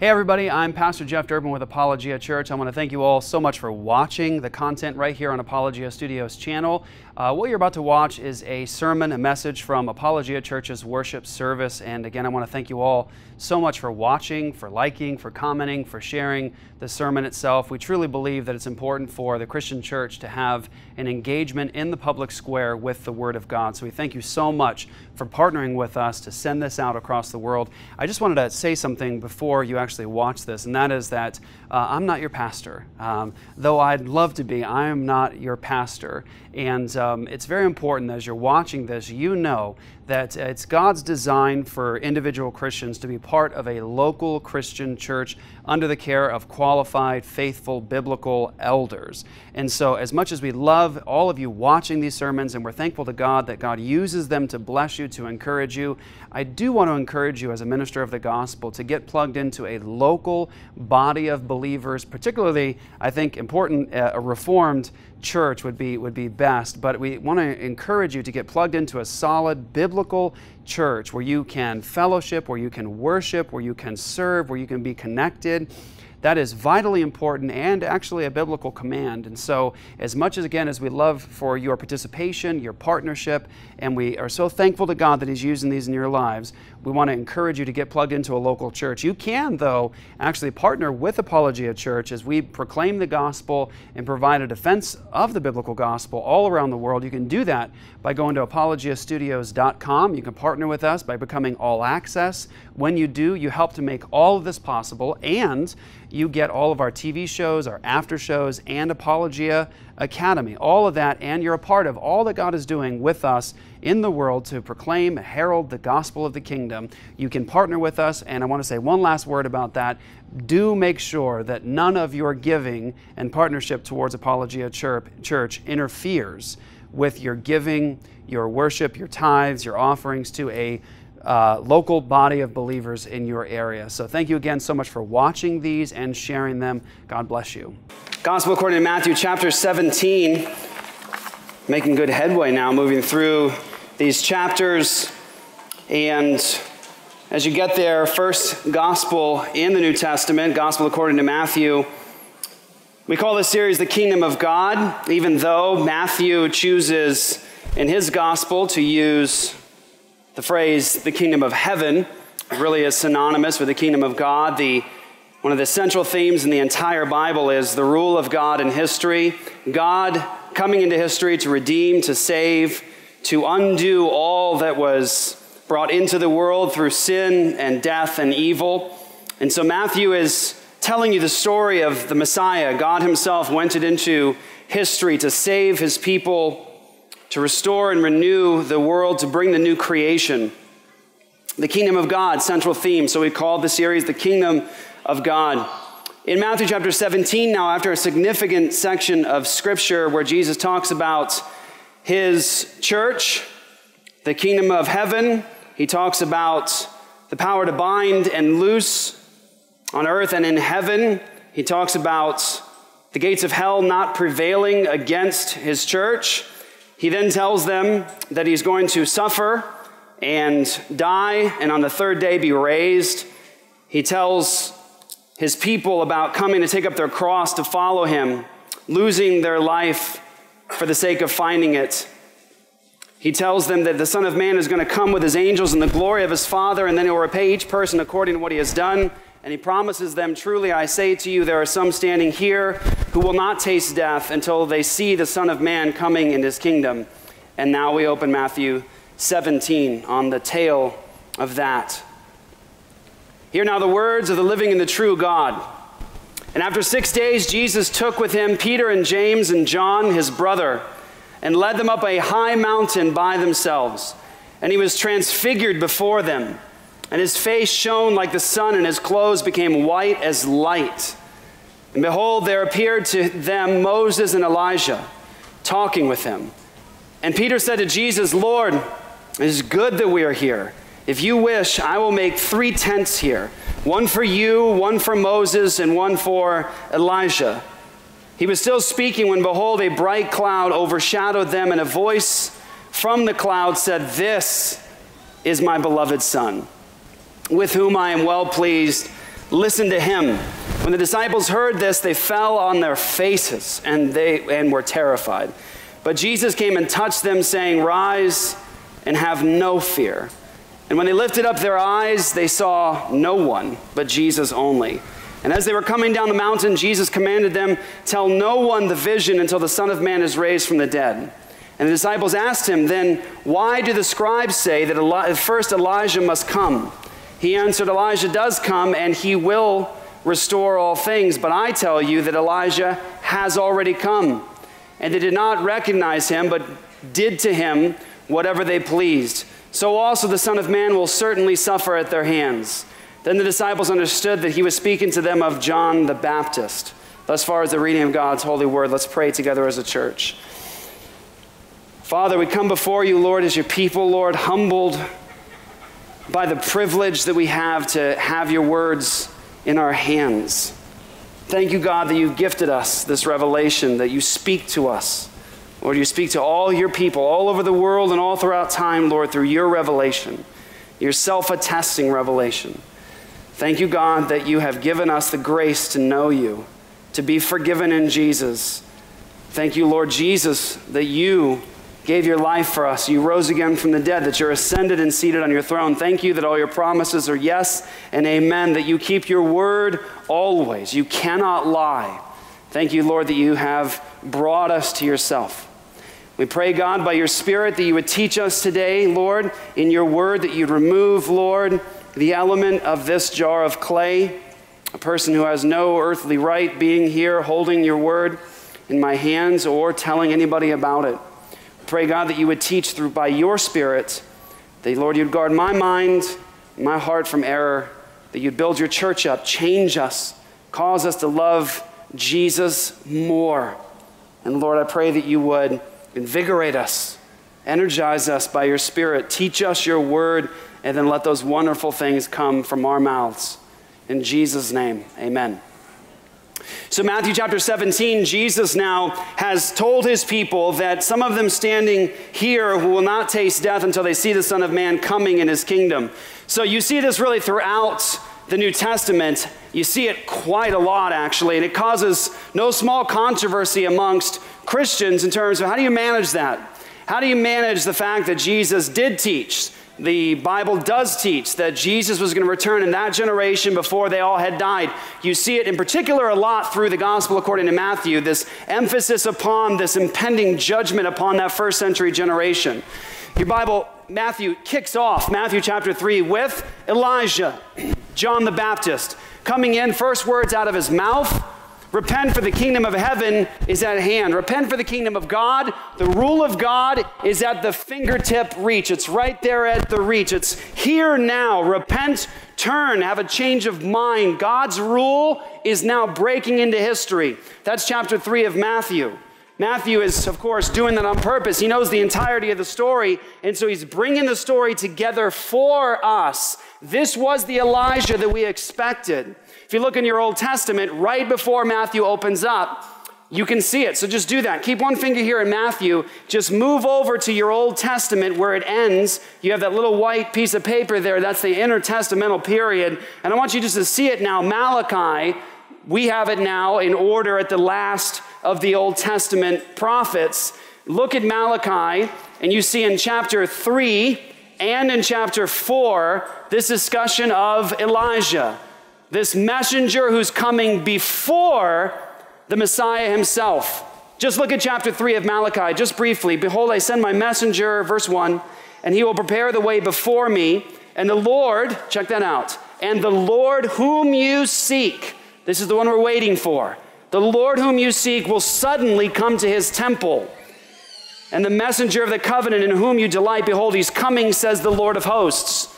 Hey, everybody, I'm Pastor Jeff Durbin with Apologia Church. I want to thank you all so much for watching the content right here on Apologia Studios channel. Uh, what you're about to watch is a sermon, a message from Apologia Church's worship service. And again, I want to thank you all so much for watching, for liking, for commenting, for sharing the sermon itself. We truly believe that it's important for the Christian church to have an engagement in the public square with the Word of God. So we thank you so much for partnering with us to send this out across the world. I just wanted to say something before you actually watch this, and that is that uh, I'm not your pastor. Um, though I'd love to be, I am not your pastor. And um, it's very important that as you're watching this, you know that it's God's design for individual Christians to be part of a local Christian church under the care of qualified, faithful, biblical elders. And so, as much as we love all of you watching these sermons and we're thankful to God that God uses them to bless you, to encourage you, I do want to encourage you as a minister of the gospel to get plugged into a local body of believers, particularly, I think, important, uh, a reformed church would be, would be best. But we want to encourage you to get plugged into a solid biblical church where you can fellowship, where you can worship, where you can serve, where you can be connected. That is vitally important and actually a biblical command. And so, as much as again as we love for your participation, your partnership, and we are so thankful to God that He's using these in your lives, we want to encourage you to get plugged into a local church. You can, though, actually partner with Apologia Church as we proclaim the gospel and provide a defense of the biblical gospel all around the world. You can do that by going to apologiastudios.com. You can partner with us by becoming all access. When you do, you help to make all of this possible, and you get all of our TV shows, our after shows, and Apologia Academy. All of that, and you're a part of all that God is doing with us in the world to proclaim, herald the gospel of the kingdom. You can partner with us, and I want to say one last word about that. Do make sure that none of your giving and partnership towards Apologia Church interferes with your giving, your worship, your tithes, your offerings to a uh, local body of believers in your area. So thank you again so much for watching these and sharing them. God bless you. Gospel according to Matthew chapter 17. Making good headway now, moving through these chapters. And as you get there, first gospel in the New Testament, gospel according to Matthew. We call this series the Kingdom of God, even though Matthew chooses in his gospel to use the phrase the kingdom of heaven really is synonymous with the kingdom of God. The, one of the central themes in the entire Bible is the rule of God in history, God coming into history to redeem, to save, to undo all that was brought into the world through sin and death and evil. And so Matthew is telling you the story of the Messiah. God Himself went into history to save His people to restore and renew the world, to bring the new creation. The kingdom of God, central theme. So we call the series The Kingdom of God. In Matthew chapter 17, now, after a significant section of scripture where Jesus talks about his church, the kingdom of heaven, he talks about the power to bind and loose on earth and in heaven. He talks about the gates of hell not prevailing against his church. He then tells them that he's going to suffer and die and on the third day be raised. He tells his people about coming to take up their cross to follow him, losing their life for the sake of finding it. He tells them that the Son of Man is going to come with his angels in the glory of his Father, and then he will repay each person according to what he has done. And he promises them, Truly I say to you, there are some standing here who will not taste death until they see the Son of Man coming in his kingdom. And now we open Matthew 17 on the tail of that. Hear now the words of the living and the true God. And after six days, Jesus took with him Peter and James and John, his brother, and led them up a high mountain by themselves. And he was transfigured before them. And his face shone like the sun, and his clothes became white as light. And behold, there appeared to them Moses and Elijah talking with him. And Peter said to Jesus, Lord, it is good that we are here. If you wish, I will make three tents here one for you, one for Moses, and one for Elijah. He was still speaking when, behold, a bright cloud overshadowed them, and a voice from the cloud said, This is my beloved Son with whom I am well pleased. listen to him. When the disciples heard this, they fell on their faces and, they, and were terrified. But Jesus came and touched them, saying, Rise and have no fear. And when they lifted up their eyes, they saw no one but Jesus only. And as they were coming down the mountain, Jesus commanded them, Tell no one the vision until the Son of Man is raised from the dead. And the disciples asked him, Then why do the scribes say that first Elijah must come? He answered, Elijah does come, and he will restore all things. But I tell you that Elijah has already come. And they did not recognize him, but did to him whatever they pleased. So also the Son of Man will certainly suffer at their hands. Then the disciples understood that he was speaking to them of John the Baptist. Thus far as the reading of God's holy word, let's pray together as a church. Father, we come before you, Lord, as your people, Lord, humbled by the privilege that we have to have your words in our hands. Thank you, God, that you've gifted us this revelation, that you speak to us. Lord, you speak to all your people all over the world and all throughout time, Lord, through your revelation, your self attesting revelation. Thank you, God, that you have given us the grace to know you, to be forgiven in Jesus. Thank you, Lord Jesus, that you gave your life for us. You rose again from the dead, that you're ascended and seated on your throne. Thank you that all your promises are yes and amen, that you keep your word always. You cannot lie. Thank you, Lord, that you have brought us to yourself. We pray, God, by your Spirit, that you would teach us today, Lord, in your word, that you'd remove, Lord, the element of this jar of clay, a person who has no earthly right being here holding your word in my hands or telling anybody about it. Pray, God, that you would teach through by your Spirit, that, Lord, you'd guard my mind, my heart from error, that you'd build your church up, change us, cause us to love Jesus more. And Lord, I pray that you would invigorate us, energize us by your Spirit, teach us your word, and then let those wonderful things come from our mouths. In Jesus' name, amen. So, Matthew chapter 17, Jesus now has told his people that some of them standing here will not taste death until they see the Son of Man coming in his kingdom. So, you see this really throughout the New Testament. You see it quite a lot, actually, and it causes no small controversy amongst Christians in terms of how do you manage that? How do you manage the fact that Jesus did teach the Bible does teach that Jesus was going to return in that generation before they all had died. You see it in particular a lot through the gospel according to Matthew, this emphasis upon this impending judgment upon that first century generation. Your Bible, Matthew kicks off Matthew chapter 3 with Elijah, John the Baptist, coming in, first words out of his mouth Repent for the kingdom of heaven is at hand. Repent for the kingdom of God. The rule of God is at the fingertip reach. It's right there at the reach. It's here now. Repent, turn, have a change of mind. God's rule is now breaking into history. That's chapter 3 of Matthew. Matthew is, of course, doing that on purpose. He knows the entirety of the story, and so he's bringing the story together for us. This was the Elijah that we expected. If you look in your Old Testament, right before Matthew opens up, you can see it. So just do that. Keep one finger here in Matthew. Just move over to your Old Testament where it ends. You have that little white piece of paper there. That's the intertestamental period. And I want you just to see it now. Malachi, we have it now in order at the last of the Old Testament prophets. Look at Malachi, and you see in chapter 3 and in chapter 4 this discussion of Elijah this messenger who's coming before the Messiah himself. Just look at chapter 3 of Malachi, just briefly. Behold, I send my messenger, verse 1, and he will prepare the way before me. And the Lord, check that out, and the Lord whom you seek, this is the one we're waiting for. The Lord whom you seek will suddenly come to his temple. And the messenger of the covenant in whom you delight, behold, he's coming, says the Lord of hosts.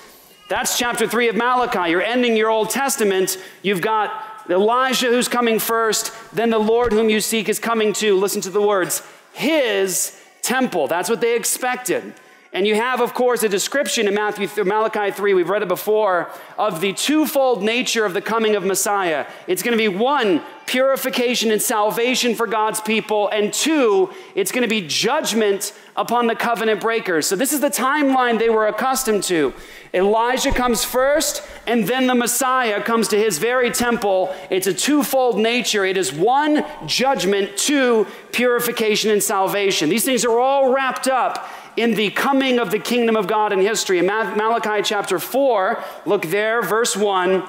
That's chapter 3 of Malachi. You're ending your Old Testament. You've got Elijah who's coming first, then the Lord whom you seek is coming to. Listen to the words His temple. That's what they expected. And you have, of course, a description in Matthew, Malachi 3, we've read it before, of the twofold nature of the coming of Messiah. It's going to be one, purification and salvation for God's people, and two, it's going to be judgment upon the covenant breakers. So, this is the timeline they were accustomed to. Elijah comes first, and then the Messiah comes to his very temple. It's a twofold nature. It is one, judgment, two, purification and salvation. These things are all wrapped up in the coming of the kingdom of God in history. In Malachi chapter 4, look there, verse 1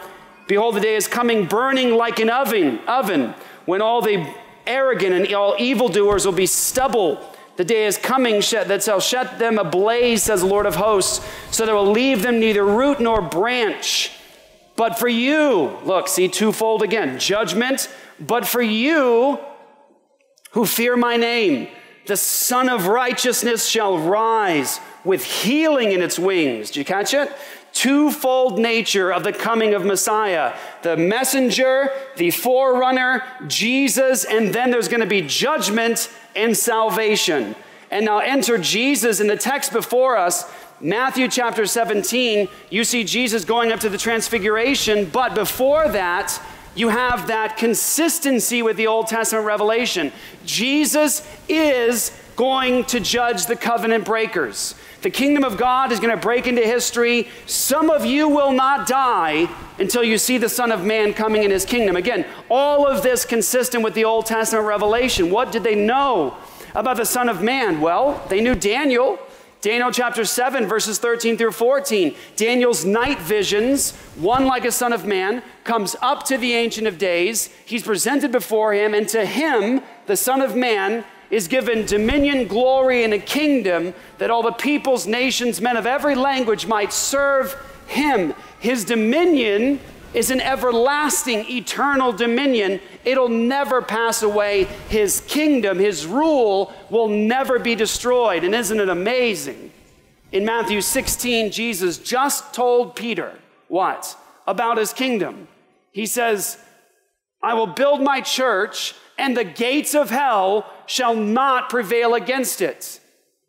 Behold, the day is coming burning like an oven, oven when all the arrogant and all evildoers will be stubble. The day is coming that shall set them ablaze, says the Lord of hosts, so that will leave them neither root nor branch. But for you, look, see twofold again judgment, but for you who fear my name, the Sun of Righteousness shall rise with healing in its wings. Do you catch it? Twofold nature of the coming of Messiah the messenger, the forerunner, Jesus, and then there's going to be judgment and salvation. And now enter Jesus in the text before us. Matthew chapter 17, you see Jesus going up to the transfiguration, but before that, you have that consistency with the Old Testament revelation. Jesus is going to judge the covenant breakers. The kingdom of God is going to break into history. Some of you will not die until you see the Son of Man coming in his kingdom. Again, all of this consistent with the Old Testament revelation. What did they know about the Son of Man? Well, they knew Daniel. Daniel chapter 7, verses 13 through 14. Daniel's night visions, one like a son of man, comes up to the Ancient of Days. He's presented before him, and to him, the Son of Man, is given dominion, glory, and a kingdom that all the peoples, nations, men of every language might serve him. His dominion is an everlasting, eternal dominion. It'll never pass away. His kingdom, his rule will never be destroyed. And isn't it amazing? In Matthew 16, Jesus just told Peter what? About his kingdom. He says, I will build my church, and the gates of hell shall not prevail against it.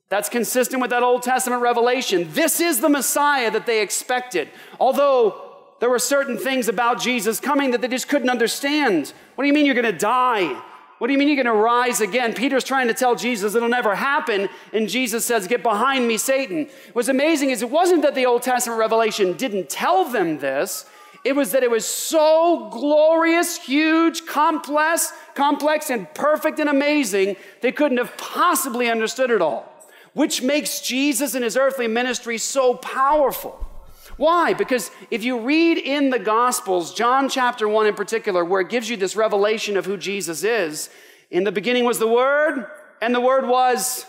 That's consistent with that Old Testament revelation. This is the Messiah that they expected. Although there were certain things about Jesus coming that they just couldn't understand. What do you mean you're going to die? What do you mean you're going to rise again? Peter's trying to tell Jesus it'll never happen, and Jesus says, Get behind me, Satan. What's amazing is it wasn't that the Old Testament revelation didn't tell them this, it was that it was so glorious, huge, complex, complex, and perfect and amazing, they couldn't have possibly understood it all, which makes Jesus and his earthly ministry so powerful. Why? Because if you read in the Gospels, John chapter 1 in particular, where it gives you this revelation of who Jesus is, in the beginning was the Word, and the Word was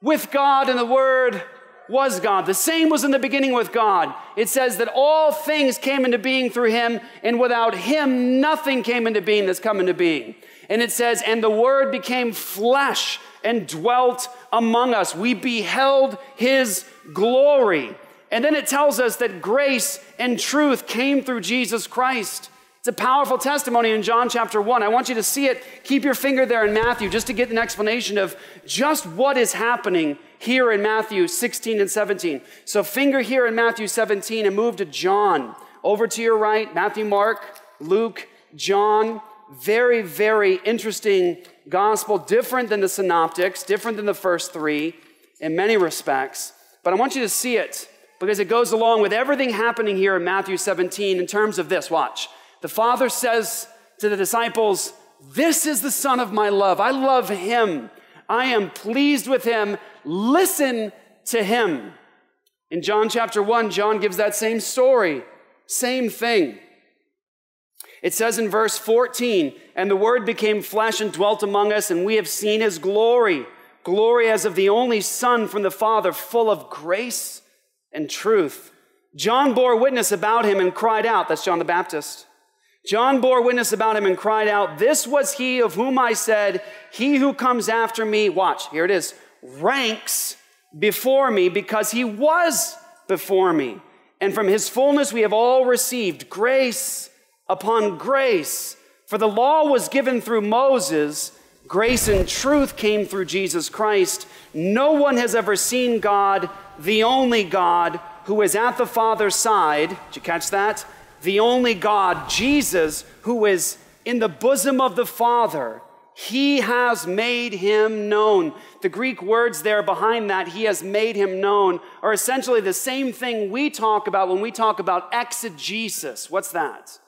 with God, and the Word was God. The same was in the beginning with God. It says that all things came into being through Him, and without Him, nothing came into being that's come into being. And it says, and the Word became flesh and dwelt among us. We beheld His glory and then it tells us that grace and truth came through Jesus Christ. It's a powerful testimony in John chapter 1. I want you to see it. Keep your finger there in Matthew just to get an explanation of just what is happening here in Matthew 16 and 17. So, finger here in Matthew 17 and move to John. Over to your right, Matthew, Mark, Luke, John. Very, very interesting gospel, different than the synoptics, different than the first three in many respects. But I want you to see it because it goes along with everything happening here in Matthew 17 in terms of this. Watch. The Father says to the disciples, This is the Son of my love. I love him. I am pleased with him. Listen to him. In John chapter 1, John gives that same story, same thing. It says in verse 14, And the Word became flesh and dwelt among us, and we have seen his glory glory as of the only Son from the Father, full of grace and truth. John bore witness about him and cried out, that's John the Baptist. John bore witness about him and cried out, This was he of whom I said, He who comes after me, watch, here it is, ranks before me because he was before me. And from his fullness we have all received grace upon grace. For the law was given through Moses, grace and truth came through Jesus Christ. No one has ever seen God, the only God who is at the Father's side. Did you catch that? The only God, Jesus, who is in the bosom of the Father. He has made him known. The Greek words there behind that, he has made him known, are essentially the same thing we talk about when we talk about exegesis. What's that?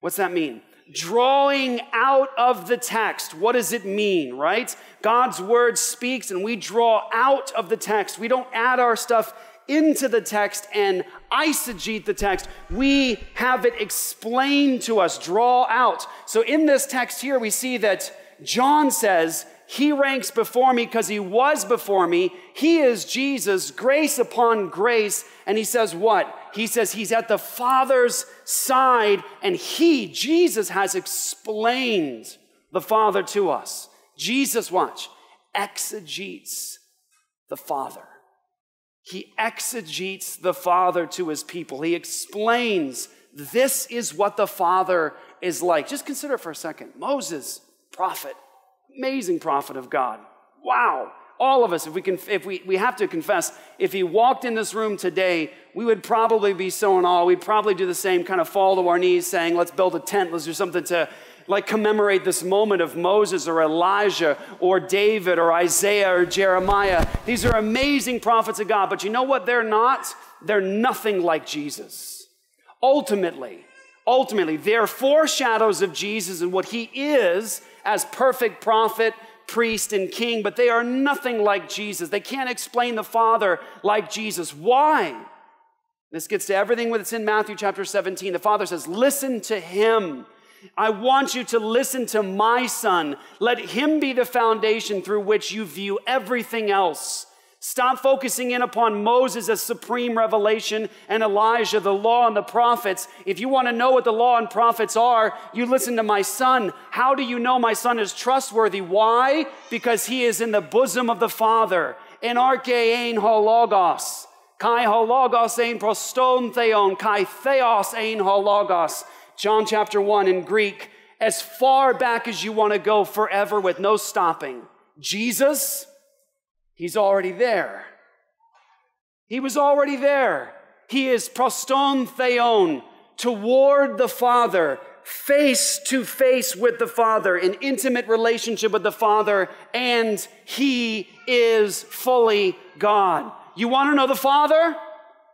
What's that mean? Drawing out of the text. What does it mean, right? God's word speaks and we draw out of the text. We don't add our stuff into the text and eisegete the text. We have it explained to us, draw out. So in this text here, we see that John says, He ranks before me because He was before me. He is Jesus, grace upon grace. And He says, What? He says He's at the Father's side, and He, Jesus, has explained the Father to us. Jesus, watch, exegetes the Father. He exegetes the Father to his people. He explains this is what the Father is like. Just consider for a second Moses, prophet, amazing prophet of God. Wow. All of us, if we can, if we, we have to confess, if he walked in this room today, we would probably be so in awe. We'd probably do the same, kind of fall to our knees, saying, Let's build a tent, let's do something to like commemorate this moment of Moses or Elijah or David or Isaiah or Jeremiah. These are amazing prophets of God, but you know what they're not? They're nothing like Jesus. Ultimately, ultimately, they're foreshadows of Jesus and what he is as perfect prophet, priest, and king, but they are nothing like Jesus. They can't explain the Father like Jesus. Why? This gets to everything that's in Matthew chapter 17. The Father says, Listen to him. I want you to listen to my son. Let him be the foundation through which you view everything else. Stop focusing in upon Moses as supreme revelation and Elijah, the law and the prophets. If you want to know what the law and prophets are, you listen to my son. How do you know my son is trustworthy? Why? Because he is in the bosom of the Father. In archein hologos. Kai hologos ein proston theon. Kai theos ein hologos. John chapter 1 in Greek, as far back as you want to go forever with no stopping. Jesus, he's already there. He was already there. He is proston theon, toward the Father, face to face with the Father, in intimate relationship with the Father, and he is fully God. You want to know the Father?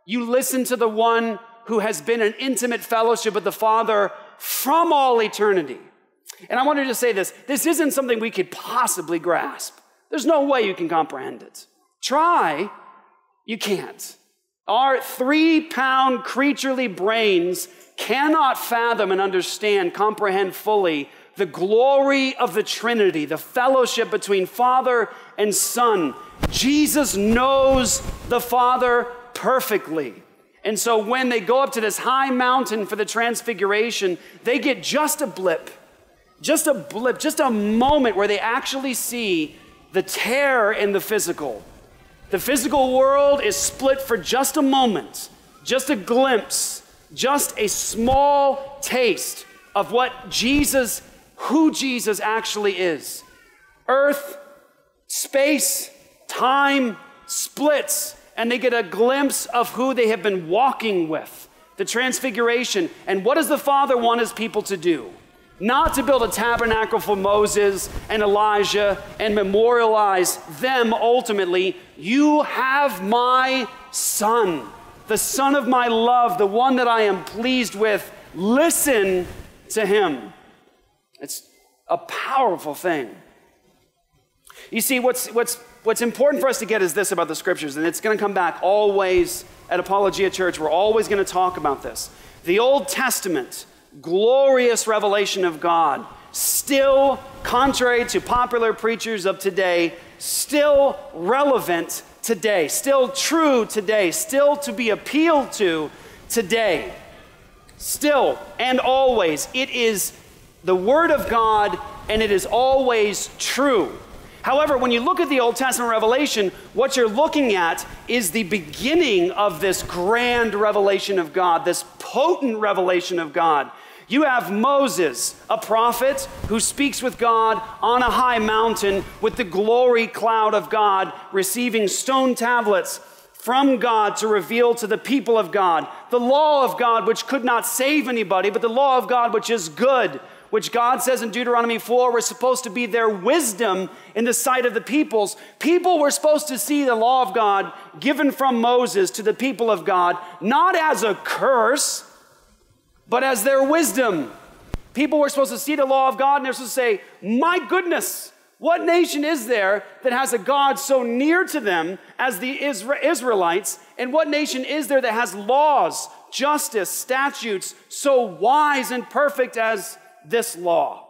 You listen to the one who has been in intimate fellowship with the Father from all eternity. And I wanted to say this this isn't something we could possibly grasp. There's no way you can comprehend it. Try, you can't. Our three pound creaturely brains cannot fathom and understand, comprehend fully the glory of the Trinity, the fellowship between Father and Son. Jesus knows the Father perfectly. And so when they go up to this high mountain for the transfiguration, they get just a blip, just a blip, just a moment where they actually see the terror in the physical. The physical world is split for just a moment, just a glimpse, just a small taste of what Jesus, who Jesus actually is. Earth, space, time splits and they get a glimpse of who they have been walking with the transfiguration. And what does the Father want his people to do? Not to build a tabernacle for Moses and Elijah and memorialize them ultimately. You have my son, the son of my love, the one that I am pleased with. Listen to him. It's a powerful thing. You see, what's, what's what's important for us to get is this about the scriptures, and it's going to come back always at Apologia Church. We're always going to talk about this. The Old Testament, glorious revelation of God, still, contrary to popular preachers of today, still relevant today, still true today, still to be appealed to today. Still and always, it is the Word of God and it is always true. However, when you look at the Old Testament revelation, what you're looking at is the beginning of this grand revelation of God, this potent revelation of God. You have Moses, a prophet who speaks with God on a high mountain with the glory cloud of God, receiving stone tablets from God to reveal to the people of God. The law of God, which could not save anybody, but the law of God, which is good, which God says in Deuteronomy 4 was supposed to be their wisdom in the sight of the peoples. People were supposed to see the law of God given from Moses to the people of God, not as a curse, but as their wisdom. People were supposed to see the law of God and they're supposed to say, My goodness, what nation is there that has a God so near to them as the Israelites? And what nation is there that has laws, justice, statutes so wise and perfect as this law?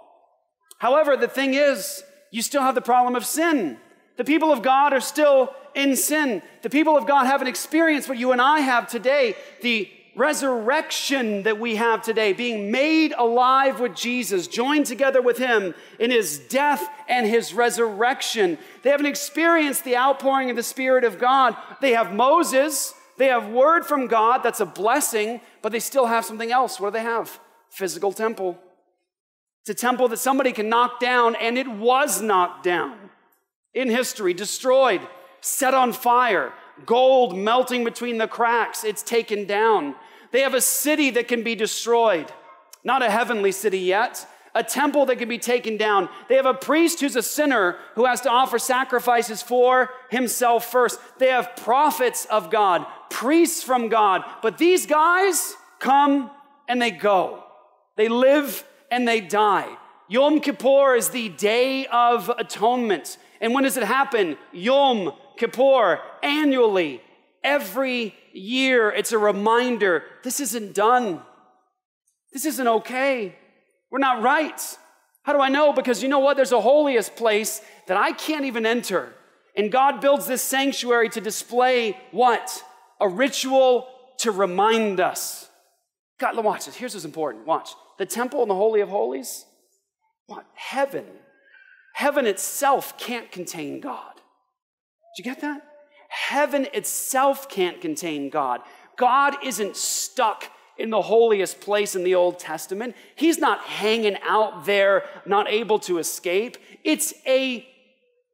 However, the thing is, you still have the problem of sin. The people of God are still in sin. The people of God haven't experienced what you and I have today the resurrection that we have today, being made alive with Jesus, joined together with Him in His death and His resurrection. They haven't experienced the outpouring of the Spirit of God. They have Moses, they have word from God, that's a blessing, but they still have something else. What do they have? Physical temple. It's a temple that somebody can knock down, and it was knocked down in history, destroyed, set on fire gold melting between the cracks. It's taken down. They have a city that can be destroyed, not a heavenly city yet, a temple that can be taken down. They have a priest who's a sinner who has to offer sacrifices for himself first. They have prophets of God, priests from God. But these guys come and they go. They live and they die. Yom Kippur is the day of atonement. And when does it happen? Yom Kippur, annually, every year. It's a reminder this isn't done. This isn't okay. We're not right. How do I know? Because you know what? There's a holiest place that I can't even enter. And God builds this sanctuary to display what? A ritual to remind us. God, watch this. Here's what's important. Watch. The temple and the Holy of Holies, what? Heaven. Heaven itself can't contain God. Did you get that? Heaven itself can't contain God. God isn't stuck in the holiest place in the Old Testament. He's not hanging out there, not able to escape. It's a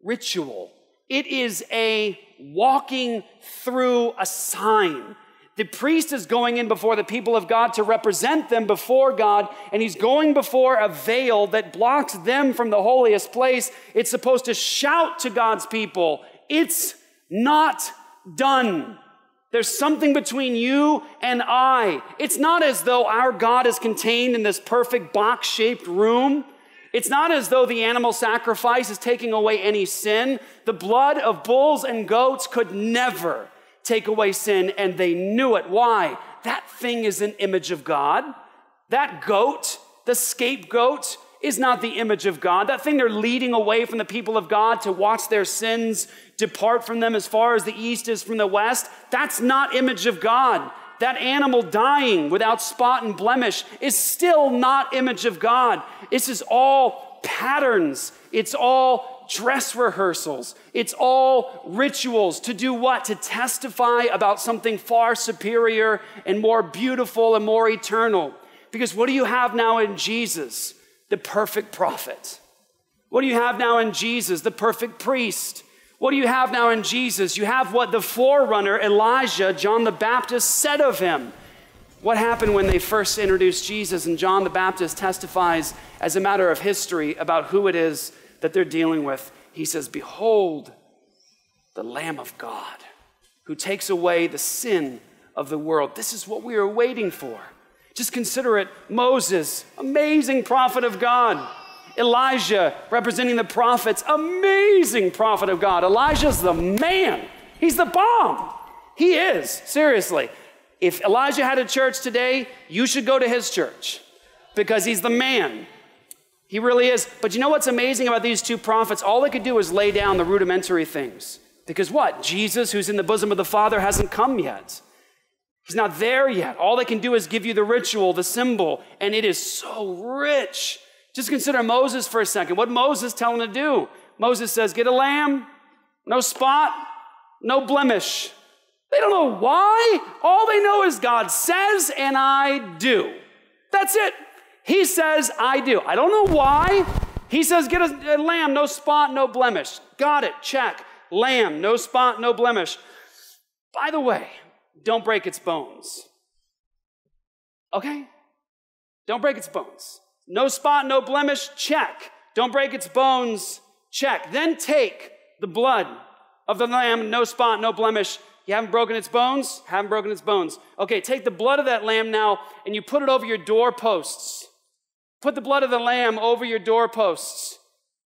ritual, it is a walking through a sign. The priest is going in before the people of God to represent them before God, and he's going before a veil that blocks them from the holiest place. It's supposed to shout to God's people, It's not done. There's something between you and I. It's not as though our God is contained in this perfect box shaped room. It's not as though the animal sacrifice is taking away any sin. The blood of bulls and goats could never take away sin, and they knew it. Why? That thing is an image of God. That goat, the scapegoat, is not the image of God. That thing they're leading away from the people of God to watch their sins depart from them as far as the east is from the west, that's not image of God. That animal dying without spot and blemish is still not image of God. This is all patterns. It's all dress rehearsals. It's all rituals to do what? To testify about something far superior and more beautiful and more eternal. Because what do you have now in Jesus? The perfect prophet? What do you have now in Jesus? The perfect priest. What do you have now in Jesus? You have what the forerunner, Elijah, John the Baptist, said of him. What happened when they first introduced Jesus and John the Baptist testifies as a matter of history about who it is that they're dealing with? He says, Behold, the Lamb of God who takes away the sin of the world. This is what we are waiting for. Just consider it Moses, amazing prophet of God. Elijah, representing the prophets, amazing prophet of God. Elijah's the man, he's the bomb. He is, seriously. If Elijah had a church today, you should go to his church because he's the man. He really is. But you know what's amazing about these two prophets? All they could do is lay down the rudimentary things. Because what? Jesus, who's in the bosom of the Father, hasn't come yet. He's not there yet. All they can do is give you the ritual, the symbol, and it is so rich. Just consider Moses for a second. What Moses telling to do? Moses says, Get a lamb, no spot, no blemish. They don't know why. All they know is God says, and I do. That's it. He says, I do. I don't know why. He says, Get a, a lamb, no spot, no blemish. Got it. Check. Lamb, no spot, no blemish. By the way, don't break its bones. Okay? Don't break its bones. No spot, no blemish, check. Don't break its bones, check. Then take the blood of the lamb, no spot, no blemish. You haven't broken its bones? Haven't broken its bones. Okay, take the blood of that lamb now and you put it over your doorposts. Put the blood of the lamb over your doorposts.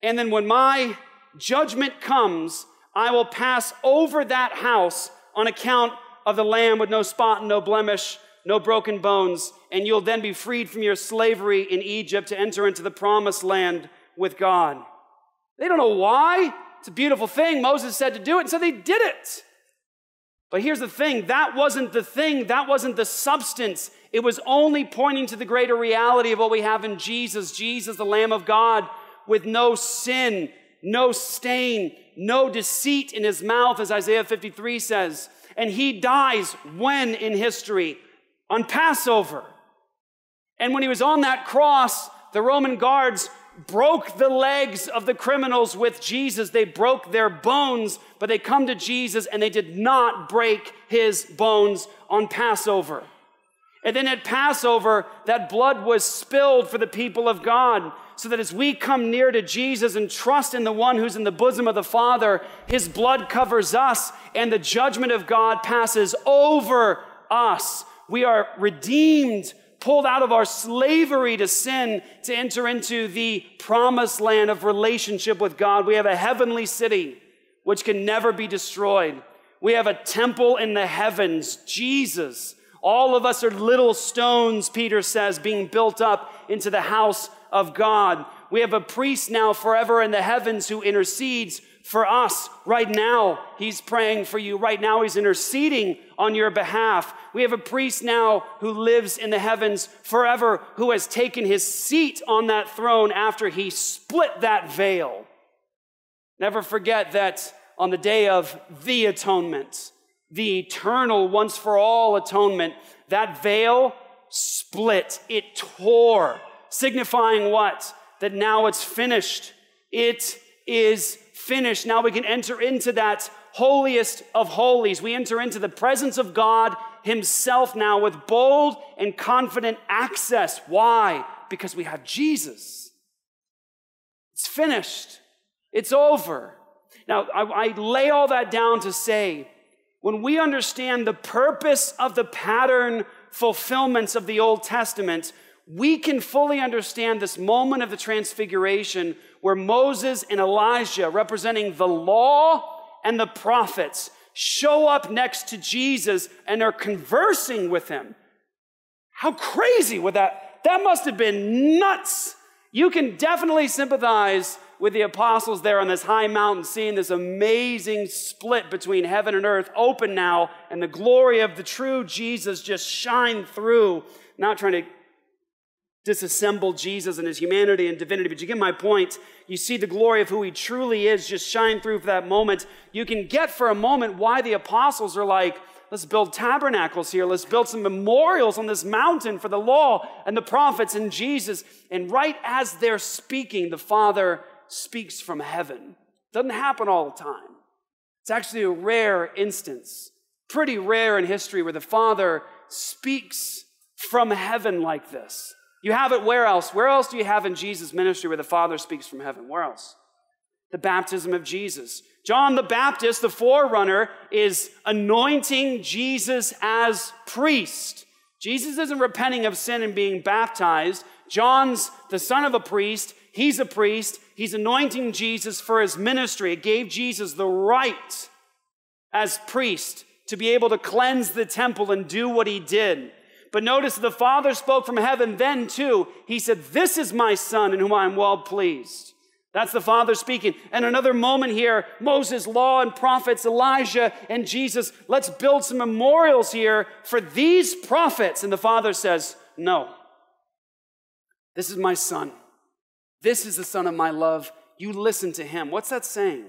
And then when my judgment comes, I will pass over that house on account of the lamb with no spot and no blemish, no broken bones, and you'll then be freed from your slavery in Egypt to enter into the promised land with God. They don't know why. It's a beautiful thing. Moses said to do it, and so they did it. But here's the thing that wasn't the thing, that wasn't the substance. It was only pointing to the greater reality of what we have in Jesus Jesus, the Lamb of God, with no sin, no stain, no deceit in his mouth, as Isaiah 53 says. And he dies when in history? On Passover. And when he was on that cross, the Roman guards broke the legs of the criminals with Jesus. They broke their bones, but they come to Jesus and they did not break his bones on Passover. And then at Passover, that blood was spilled for the people of God, so that as we come near to Jesus and trust in the one who's in the bosom of the Father, his blood covers us, and the judgment of God passes over us. We are redeemed pulled out of our slavery to sin to enter into the promised land of relationship with God. We have a heavenly city which can never be destroyed. We have a temple in the heavens, Jesus. All of us are little stones, Peter says, being built up into the house of God. We have a priest now forever in the heavens who intercedes for us right now. He's praying for you. Right now, he's interceding on your behalf. We have a priest now who lives in the heavens forever, who has taken his seat on that throne after he split that veil. Never forget that on the day of the atonement, the eternal, once for all atonement, that veil split. It tore, signifying what? That now it's finished. It is finished. Now we can enter into that holiest of holies. We enter into the presence of God Himself now with bold and confident access. Why? Because we have Jesus. It's finished, it's over. Now, I, I lay all that down to say when we understand the purpose of the pattern fulfillments of the Old Testament, we can fully understand this moment of the transfiguration where Moses and Elijah, representing the law and the prophets show up next to Jesus and are conversing with him. How crazy would that? That must have been nuts. You can definitely sympathize with the apostles there on this high mountain, seeing this amazing split between heaven and earth open now, and the glory of the true Jesus just shine through. Not trying to disassemble Jesus and his humanity and divinity, but you get my point. You see the glory of who he truly is just shine through for that moment. You can get for a moment why the apostles are like, let's build tabernacles here. Let's build some memorials on this mountain for the law and the prophets and Jesus. And right as they're speaking, the Father speaks from heaven. Doesn't happen all the time. It's actually a rare instance, pretty rare in history, where the Father speaks from heaven like this. You have it where else? Where else do you have in Jesus' ministry where the Father speaks from heaven? Where else? The baptism of Jesus. John the Baptist, the forerunner, is anointing Jesus as priest. Jesus isn't repenting of sin and being baptized. John's the son of a priest. He's a priest. He's anointing Jesus for his ministry. It gave Jesus the right as priest to be able to cleanse the temple and do what he did. But notice the Father spoke from heaven then too. He said, This is my Son in whom I am well pleased. That's the Father speaking. And another moment here Moses, law, and prophets, Elijah, and Jesus. Let's build some memorials here for these prophets. And the Father says, No. This is my Son. This is the Son of my love. You listen to him. What's that saying?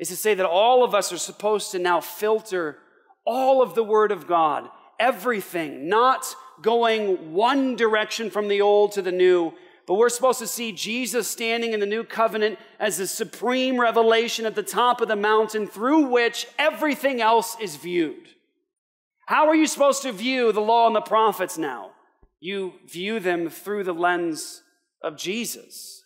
Is to say that all of us are supposed to now filter all of the Word of God everything, not going one direction from the old to the new, but we're supposed to see Jesus standing in the new covenant as the supreme revelation at the top of the mountain through which everything else is viewed. How are you supposed to view the law and the prophets now? You view them through the lens of Jesus.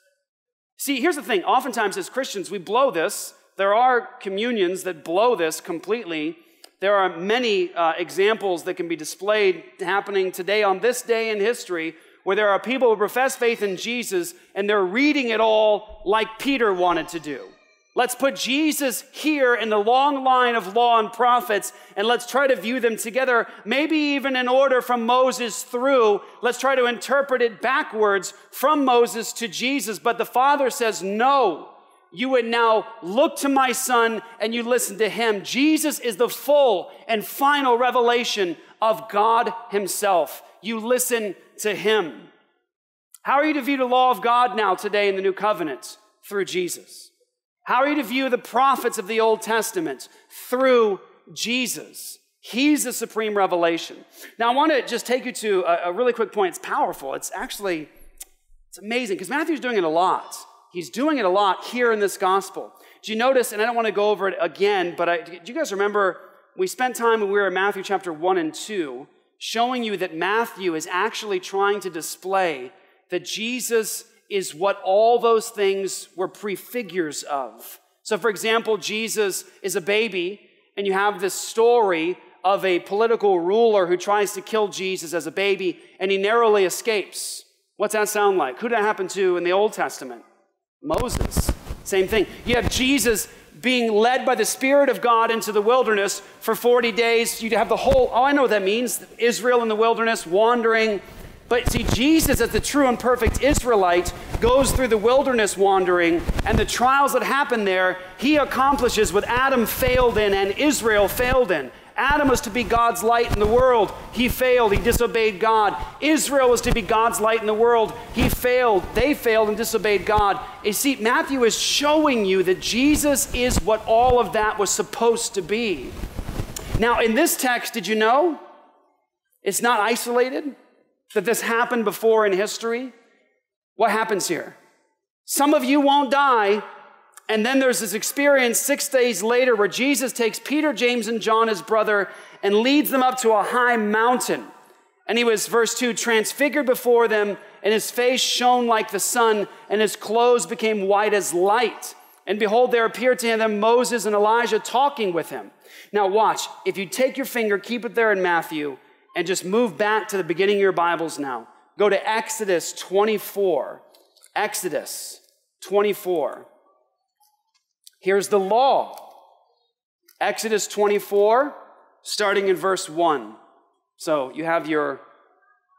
See, here's the thing. Oftentimes, as Christians, we blow this. There are communions that blow this completely. There are many uh, examples that can be displayed happening today on this day in history where there are people who profess faith in Jesus and they're reading it all like Peter wanted to do. Let's put Jesus here in the long line of law and prophets, and let's try to view them together, maybe even in order from Moses through. Let's try to interpret it backwards from Moses to Jesus. But the Father says, No, you would now look to my Son and you listen to him. Jesus is the full and final revelation of God Himself. You listen to Him. How are you to view the law of God now today in the new covenant? Through Jesus. How are you to view the prophets of the Old Testament? Through Jesus. He's the supreme revelation. Now, I want to just take you to a, really quick point. It's powerful. It's actually, it's amazing because Matthew's doing it a lot. He's doing it a lot here in this gospel. Do you notice, and I don't want to go over it again, but I, do you guys remember we spent time when we were in Matthew chapter 1 and 2 showing you that Matthew is actually trying to display that Jesus is what all those things were prefigures of. So, for example, Jesus is a baby, and you have this story of a political ruler who tries to kill Jesus as a baby, and he narrowly escapes. What's that sound like? Who did that happen to in the Old Testament? Moses. Same thing. You have Jesus being led by the Spirit of God into the wilderness for 40 days. You have the whole, oh, I know what that means Israel in the wilderness, wandering but see, Jesus, as the true and perfect Israelite, goes through the wilderness wandering, and the trials that happen there, he accomplishes what Adam failed in and Israel failed in. Adam was to be God's light in the world. He failed. He disobeyed God. Israel was to be God's light in the world. He failed. They failed and disobeyed God. You see, Matthew is showing you that Jesus is what all of that was supposed to be. Now, in this text, did you know? It's not isolated that this happened before in history, what happens here? Some of you won't die. And then there's this experience six days later where Jesus takes Peter, James, and John, his brother, and leads them up to a high mountain. And he was, verse 2, transfigured before them, and his face shone like the sun, and his clothes became white as light. And behold, there appeared to him Moses and Elijah talking with him. Now, watch. If you take your finger, keep it there in Matthew, and just move back to the beginning of your Bibles now. Go to Exodus 24. Exodus 24. Here's the law. Exodus 24, starting in verse 1. So you have your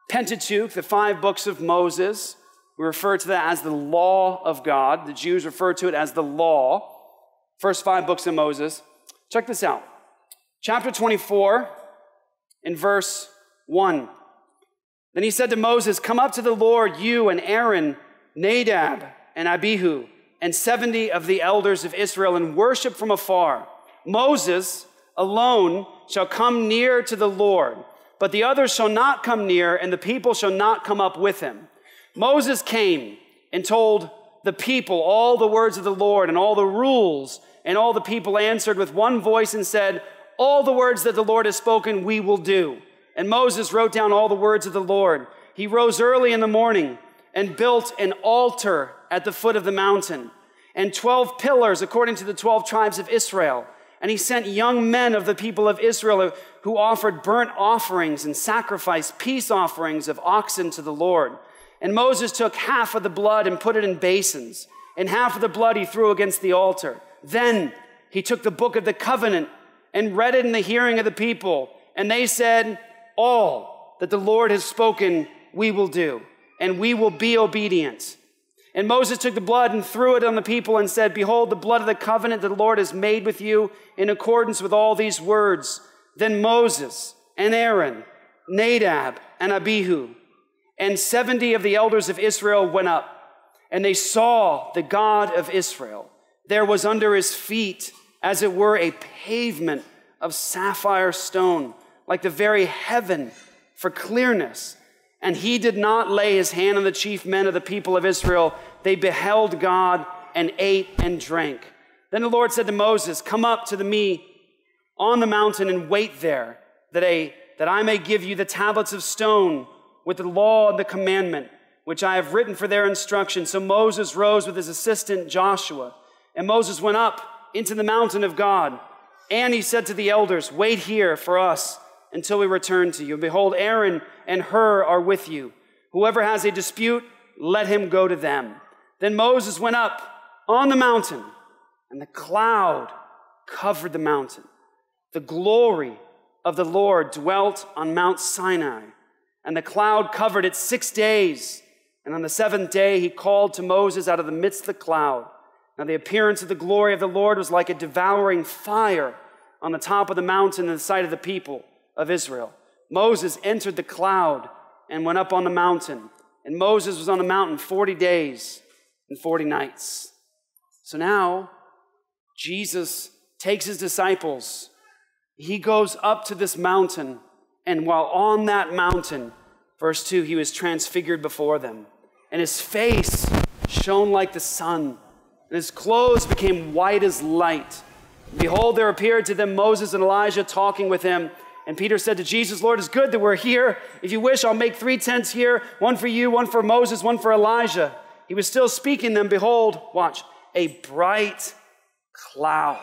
Pentateuch, the five books of Moses. We refer to that as the law of God. The Jews refer to it as the law. First five books of Moses. Check this out. Chapter 24, in verse 1. Then he said to Moses, Come up to the Lord, you and Aaron, Nadab and Abihu, and 70 of the elders of Israel, and worship from afar. Moses alone shall come near to the Lord, but the others shall not come near, and the people shall not come up with him. Moses came and told the people all the words of the Lord and all the rules, and all the people answered with one voice and said, all the words that the Lord has spoken, we will do. And Moses wrote down all the words of the Lord. He rose early in the morning and built an altar at the foot of the mountain and 12 pillars according to the 12 tribes of Israel. And he sent young men of the people of Israel who offered burnt offerings and sacrificed peace offerings of oxen to the Lord. And Moses took half of the blood and put it in basins, and half of the blood he threw against the altar. Then he took the book of the covenant and read it in the hearing of the people. And they said, All that the Lord has spoken, we will do, and we will be obedient. And Moses took the blood and threw it on the people and said, Behold, the blood of the covenant that the Lord has made with you in accordance with all these words. Then Moses and Aaron, Nadab and Abihu, and 70 of the elders of Israel went up, and they saw the God of Israel. There was under his feet as it were a pavement of sapphire stone, like the very heaven for clearness. And he did not lay his hand on the chief men of the people of Israel. They beheld God and ate and drank. Then the Lord said to Moses, Come up to the me on the mountain and wait there that, a, that I may give you the tablets of stone with the law and the commandment, which I have written for their instruction. So Moses rose with his assistant Joshua, and Moses went up into the mountain of God. And he said to the elders, Wait here for us until we return to you. Behold, Aaron and Hur are with you. Whoever has a dispute, let him go to them. Then Moses went up on the mountain, and the cloud covered the mountain. The glory of the Lord dwelt on Mount Sinai, and the cloud covered it six days. And on the seventh day, he called to Moses out of the midst of the cloud. Now, the appearance of the glory of the Lord was like a devouring fire on the top of the mountain in the sight of the people of Israel. Moses entered the cloud and went up on the mountain. And Moses was on the mountain 40 days and 40 nights. So now, Jesus takes his disciples. He goes up to this mountain, and while on that mountain, verse 2, he was transfigured before them, and his face shone like the sun, and his clothes became white as light. Behold, there appeared to them Moses and Elijah talking with him. And Peter said to Jesus, Lord, it's good that we're here. If you wish, I'll make three tents here one for you, one for Moses, one for Elijah. He was still speaking them. Behold, watch, a bright cloud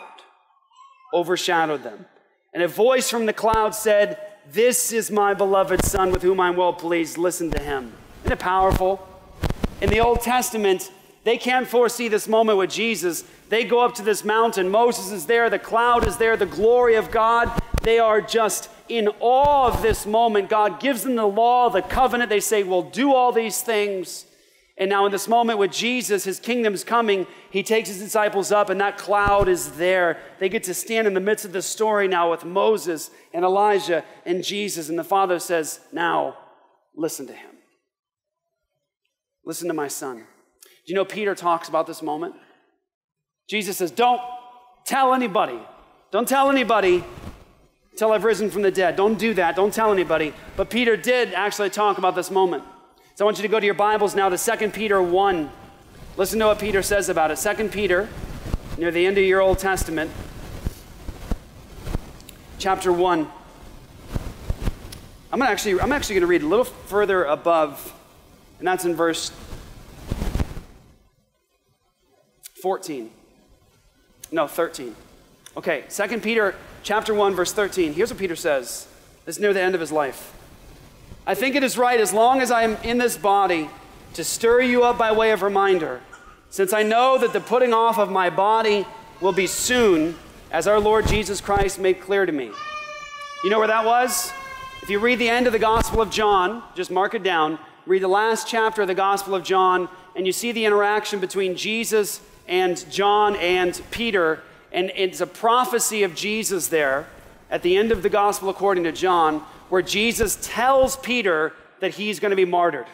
overshadowed them. And a voice from the cloud said, This is my beloved Son with whom I'm well pleased. Listen to him. Isn't it powerful? In the Old Testament, they can't foresee this moment with Jesus. They go up to this mountain. Moses is there, the cloud is there, the glory of God. They are just in awe of this moment. God gives them the law, the covenant. They say, We'll do all these things. And now, in this moment with Jesus, his kingdom's coming. He takes his disciples up, and that cloud is there. They get to stand in the midst of the story now with Moses and Elijah and Jesus. And the Father says, Now, listen to him. Listen to my son. Do you know Peter talks about this moment? Jesus says, Don't tell anybody. Don't tell anybody until I've risen from the dead. Don't do that. Don't tell anybody. But Peter did actually talk about this moment. So I want you to go to your Bibles now to 2 Peter 1. Listen to what Peter says about it. 2 Peter, near the end of your Old Testament, chapter 1. I'm, actually, I'm actually going to read a little further above, and that's in verse 14. No, 13. Okay, 2 Peter chapter 1, verse 13. Here's what Peter says. This is near the end of his life. I think it is right, as long as I am in this body, to stir you up by way of reminder, since I know that the putting off of my body will be soon, as our Lord Jesus Christ made clear to me. You know where that was? If you read the end of the Gospel of John, just mark it down, read the last chapter of the Gospel of John, and you see the interaction between Jesus and John and Peter, and it's a prophecy of Jesus there at the end of the Gospel according to John where Jesus tells Peter that he's going to be martyred.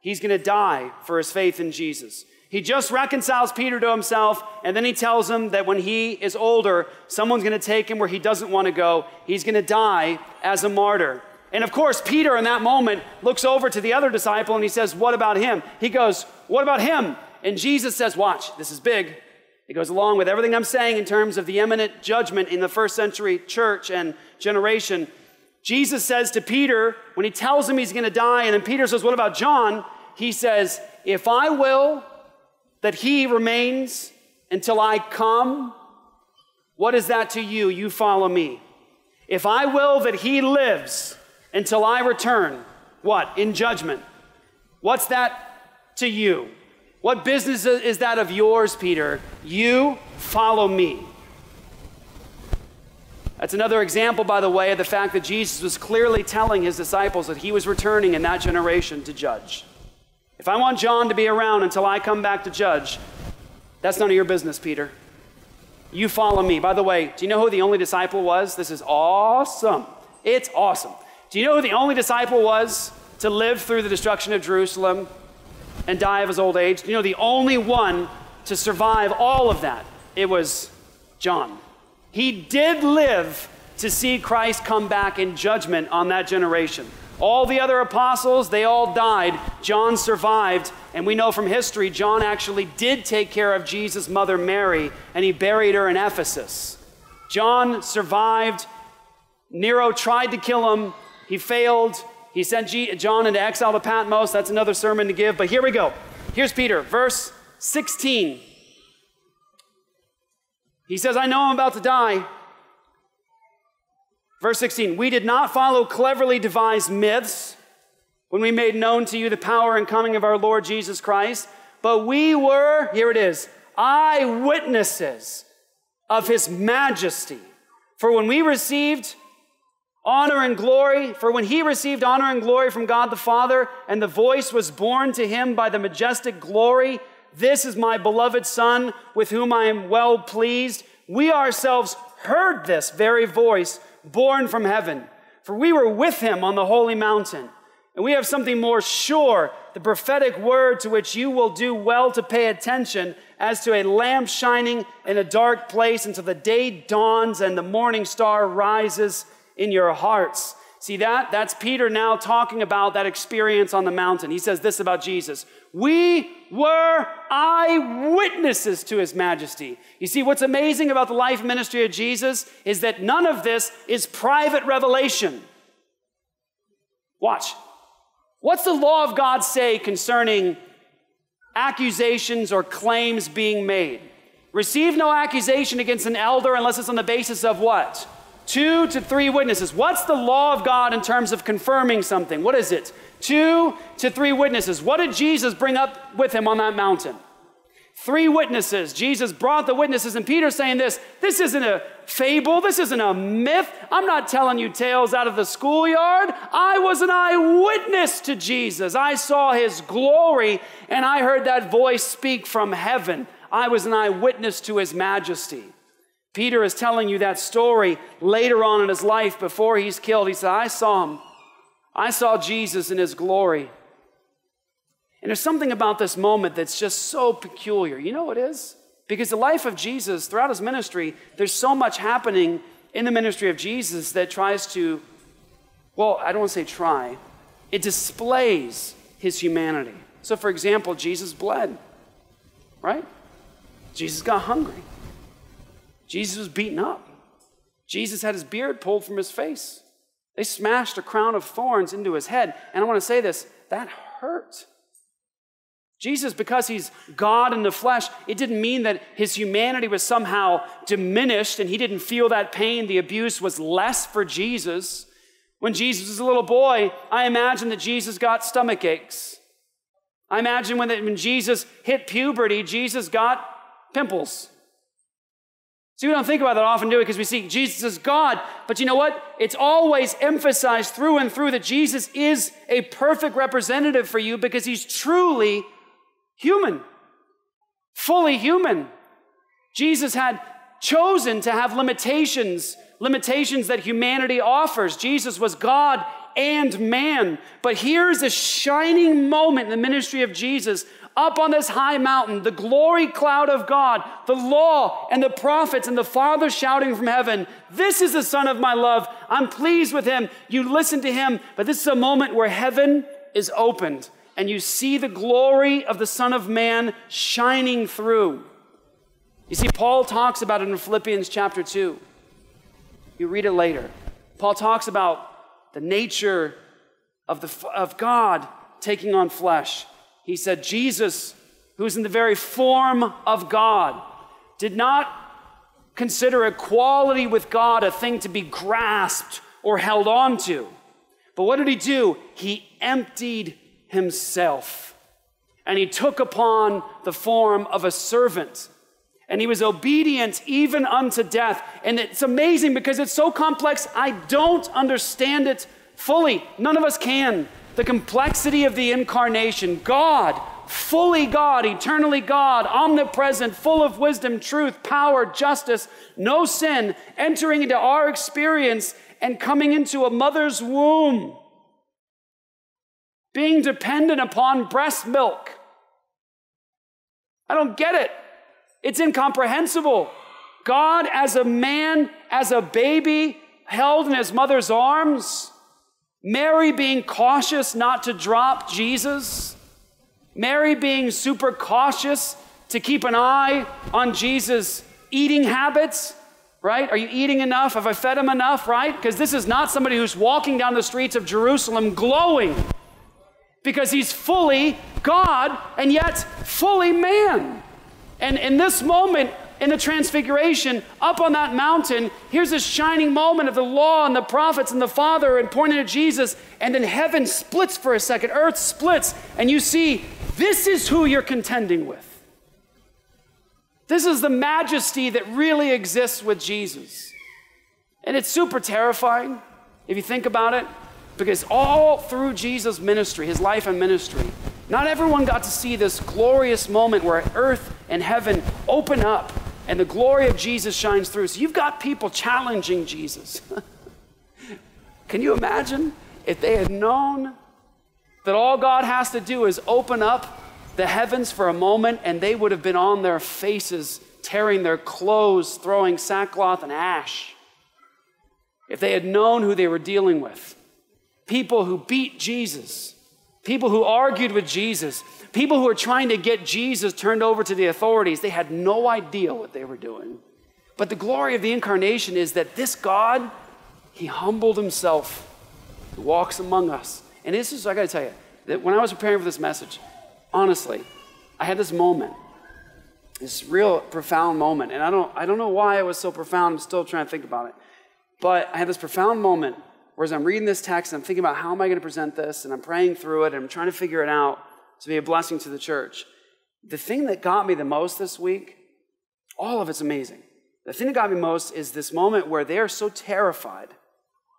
He's going to die for his faith in Jesus. He just reconciles Peter to himself, and then he tells him that when he is older, someone's going to take him where he doesn't want to go. He's going to die as a martyr. And of course, Peter in that moment looks over to the other disciple and he says, What about him? He goes, What about him? And Jesus says, Watch, this is big. It goes along with everything I'm saying in terms of the imminent judgment in the first century church and generation. Jesus says to Peter, when he tells him he's going to die, and then Peter says, What about John? He says, If I will that he remains until I come, what is that to you? You follow me. If I will that he lives until I return, what? In judgment. What's that to you? What business is that of yours, Peter? You follow me. That's another example, by the way, of the fact that Jesus was clearly telling his disciples that he was returning in that generation to judge. If I want John to be around until I come back to judge, that's none of your business, Peter. You follow me. By the way, do you know who the only disciple was? This is awesome. It's awesome. Do you know who the only disciple was to live through the destruction of Jerusalem and die of his old age? You know the only one to survive all of that? It was John. He did live to see Christ come back in judgment on that generation. All the other apostles, they all died. John survived. And we know from history, John actually did take care of Jesus' mother Mary, and he buried her in Ephesus. John survived Nero tried to kill him, he failed. He sent John into exile to Patmos. That's another sermon to give. But here we go. Here's Peter, verse 16. He says, I know I'm about to die. Verse 16, we did not follow cleverly devised myths when we made known to you the power and coming of our Lord Jesus Christ, but we were, here it is, eyewitnesses of his majesty. For when we received honor and glory, for when he received honor and glory from God the Father, and the voice was borne to him by the majestic glory, This is my beloved Son, with whom I am well pleased. We ourselves heard this very voice born from heaven, for we were with him on the holy mountain. And we have something more sure, the prophetic word to which you will do well to pay attention as to a lamp shining in a dark place until the day dawns and the morning star rises in your hearts. See that? That's Peter now talking about that experience on the mountain. He says this about Jesus We were eyewitnesses to his majesty. You see, what's amazing about the life ministry of Jesus is that none of this is private revelation. Watch. What's the law of God say concerning accusations or claims being made? Receive no accusation against an elder unless it's on the basis of what? Two to three witnesses. What's the law of God in terms of confirming something? What is it? Two to three witnesses. What did Jesus bring up with him on that mountain? Three witnesses. Jesus brought the witnesses, and Peter's saying this this isn't a fable, this isn't a myth. I'm not telling you tales out of the schoolyard. I was an eyewitness to Jesus. I saw his glory, and I heard that voice speak from heaven. I was an eyewitness to his majesty. Peter is telling you that story later on in his life before he's killed. He said, I saw him. I saw Jesus in his glory. And there's something about this moment that's just so peculiar. You know what it is? Because the life of Jesus, throughout his ministry, there's so much happening in the ministry of Jesus that tries to, well, I don't want to say try, it displays his humanity. So, for example, Jesus bled, right? Jesus got hungry. Jesus was beaten up. Jesus had his beard pulled from his face. They smashed a crown of thorns into his head. And I want to say this that hurt. Jesus, because he's God in the flesh, it didn't mean that his humanity was somehow diminished and he didn't feel that pain. The abuse was less for Jesus. When Jesus was a little boy, I imagine that Jesus got stomach aches. I imagine when, when Jesus hit puberty, Jesus got pimples. See, we don't think about that often, do we? Because we see Jesus as God. But you know what? It's always emphasized through and through that Jesus is a perfect representative for you because he's truly human, fully human. Jesus had chosen to have limitations, limitations that humanity offers. Jesus was God and man. But here's a shining moment in the ministry of Jesus up on this high mountain, the glory cloud of God, the law and the prophets, and the Father shouting from heaven, This is the Son of my love. I'm pleased with him. You listen to him. But this is a moment where heaven is opened and you see the glory of the Son of Man shining through. You see, Paul talks about it in Philippians chapter 2. You read it later. Paul talks about the nature of, the, of God taking on flesh. He said, Jesus, who's in the very form of God, did not consider equality with God a thing to be grasped or held on to. But what did he do? He emptied himself and he took upon the form of a servant. And he was obedient even unto death. And it's amazing because it's so complex, I don't understand it fully. None of us can the complexity of the incarnation. God, fully God, eternally God, omnipresent, full of wisdom, truth, power, justice, no sin, entering into our experience and coming into a mother's womb, being dependent upon breast milk. I don't get it. It's incomprehensible. God, as a man, as a baby, held in his mother's arms Mary being cautious not to drop Jesus. Mary being super cautious to keep an eye on Jesus' eating habits. right? Are you eating enough? Have I fed him enough, right? Because this is not somebody who's walking down the streets of Jerusalem glowing because he's fully God and yet fully man. And in this moment, in the transfiguration, up on that mountain, here's this shining moment of the law and the prophets and the Father and pointing to Jesus, and then heaven splits for a second, earth splits, and you see this is who you're contending with. This is the majesty that really exists with Jesus. And it's super terrifying if you think about it, because all through Jesus' ministry, his life and ministry, not everyone got to see this glorious moment where earth and heaven open up and the glory of Jesus shines through. So you've got people challenging Jesus. Can you imagine if they had known that all God has to do is open up the heavens for a moment and they would have been on their faces, tearing their clothes, throwing sackcloth and ash? If they had known who they were dealing with, people who beat Jesus people who argued with Jesus, people who were trying to get Jesus turned over to the authorities, they had no idea what they were doing. But the glory of the incarnation is that this God, he humbled himself, he walks among us. And this is, I gotta tell you, that when I was preparing for this message, honestly, I had this moment, this real profound moment. And I don't, I don't know why it was so profound. I'm still trying to think about it. But I had this profound moment Whereas I'm reading this text and I'm thinking about how am I going to present this and I'm praying through it and I'm trying to figure it out to be a blessing to the church. The thing that got me the most this week, all of it's amazing. The thing that got me most is this moment where they are so terrified,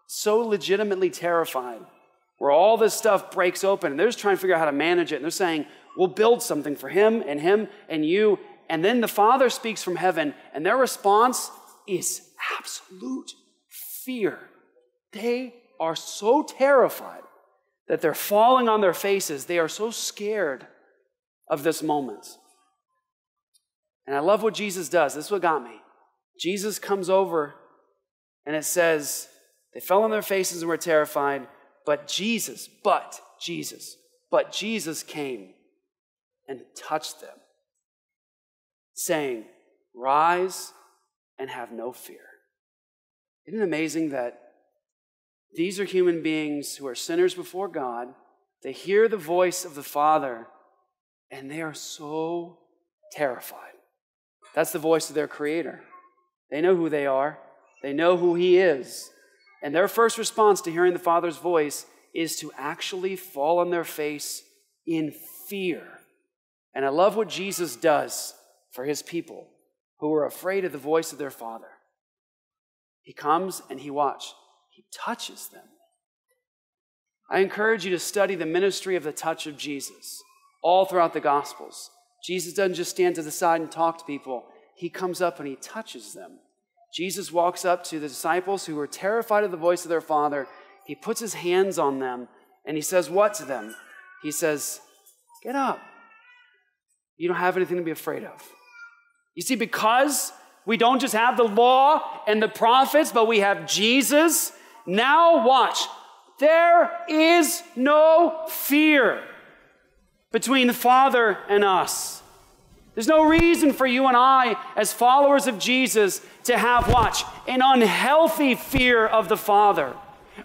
so legitimately terrified, where all this stuff breaks open and they're just trying to figure out how to manage it. And they're saying, we'll build something for him and him and you. And then the Father speaks from heaven, and their response is absolute fear. They are so terrified that they're falling on their faces. They are so scared of this moment. And I love what Jesus does. This is what got me. Jesus comes over and it says, they fell on their faces and were terrified, but Jesus, but Jesus, but Jesus came and touched them, saying, Rise and have no fear. Isn't it amazing that these are human beings who are sinners before God. They hear the voice of the Father and they are so terrified. That's the voice of their Creator. They know who they are, they know who He is. And their first response to hearing the Father's voice is to actually fall on their face in fear. And I love what Jesus does for His people who are afraid of the voice of their Father. He comes and He watch. He touches them. I encourage you to study the ministry of the touch of Jesus all throughout the Gospels. Jesus doesn't just stand to the side and talk to people, he comes up and he touches them. Jesus walks up to the disciples who were terrified of the voice of their Father. He puts his hands on them and he says, What to them? He says, Get up. You don't have anything to be afraid of. You see, because we don't just have the law and the prophets, but we have Jesus now, watch. There is no fear between the Father and us. There's no reason for you and I, as followers of Jesus, to have, watch, an unhealthy fear of the Father,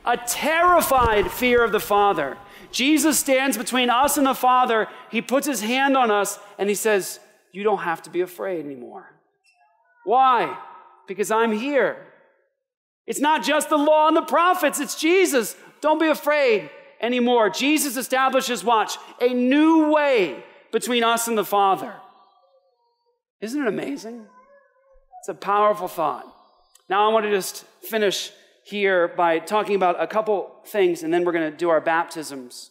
a terrified fear of the Father. Jesus stands between us and the Father. He puts his hand on us and he says, You don't have to be afraid anymore. Why? Because I'm here. It's not just the law and the prophets, it's Jesus. Don't be afraid anymore. Jesus establishes, watch, a new way between us and the Father. Isn't it amazing? It's a powerful thought. Now, I want to just finish here by talking about a couple things, and then we're going to do our baptisms.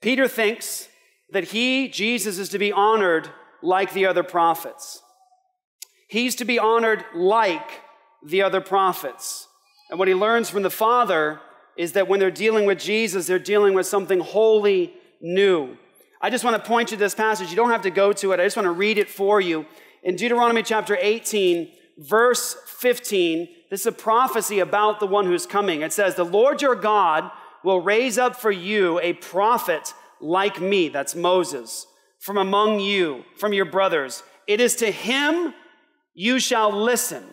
Peter thinks that he, Jesus, is to be honored like the other prophets. He's to be honored like the other prophets. And what he learns from the Father is that when they're dealing with Jesus, they're dealing with something wholly new. I just want to point you to this passage. You don't have to go to it, I just want to read it for you. In Deuteronomy chapter 18, verse 15, this is a prophecy about the one who's coming. It says, The Lord your God will raise up for you a prophet like me, that's Moses, from among you, from your brothers. It is to him you shall listen.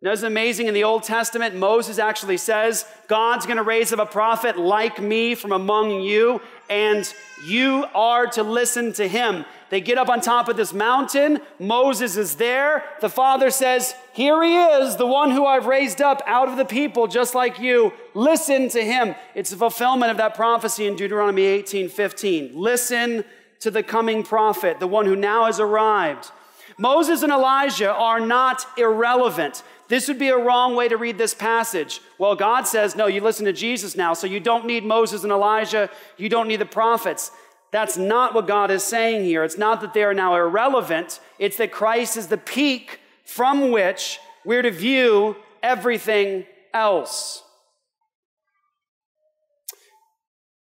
Now, it's amazing in the Old Testament, Moses actually says, God's going to raise up a prophet like me from among you, and you are to listen to him. They get up on top of this mountain. Moses is there. The father says, Here he is, the one who I've raised up out of the people, just like you. Listen to him. It's a fulfillment of that prophecy in Deuteronomy 18 15. Listen to the coming prophet, the one who now has arrived. Moses and Elijah are not irrelevant. This would be a wrong way to read this passage. Well, God says, no, you listen to Jesus now, so you don't need Moses and Elijah, you don't need the prophets. That's not what God is saying here. It's not that they are now irrelevant, it's that Christ is the peak from which we're to view everything else.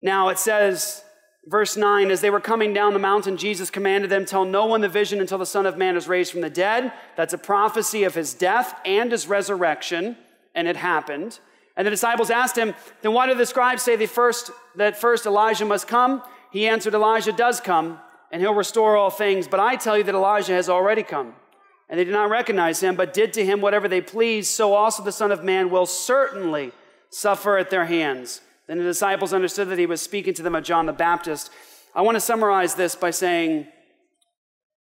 Now it says Verse 9, as they were coming down the mountain, Jesus commanded them, Tell no one the vision until the Son of Man is raised from the dead. That's a prophecy of his death and his resurrection, and it happened. And the disciples asked him, Then why do the scribes say the first, that first Elijah must come? He answered, Elijah does come, and he'll restore all things. But I tell you that Elijah has already come. And they did not recognize him, but did to him whatever they pleased. So also the Son of Man will certainly suffer at their hands. Then the disciples understood that he was speaking to them of John the Baptist. I want to summarize this by saying,